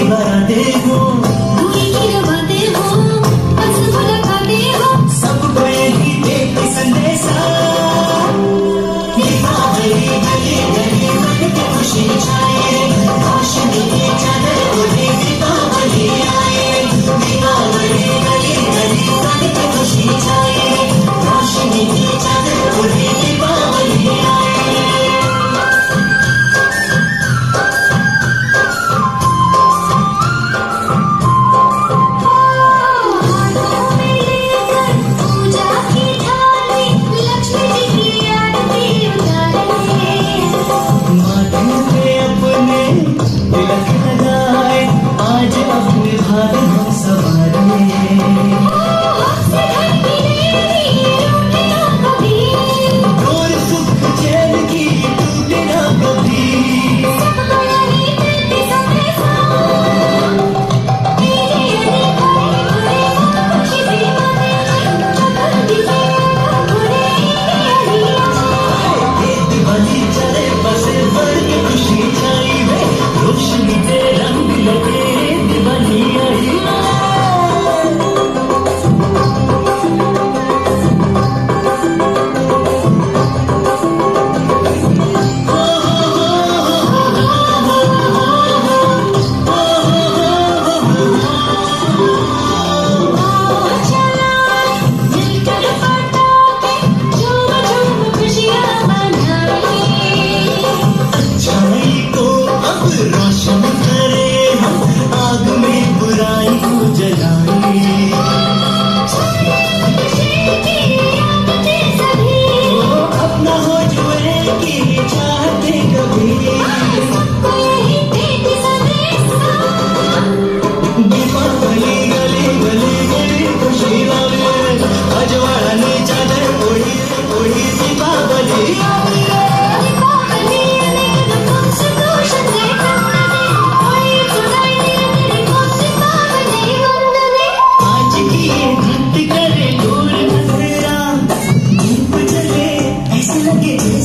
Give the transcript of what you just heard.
Amen. Para nossa varinha get it.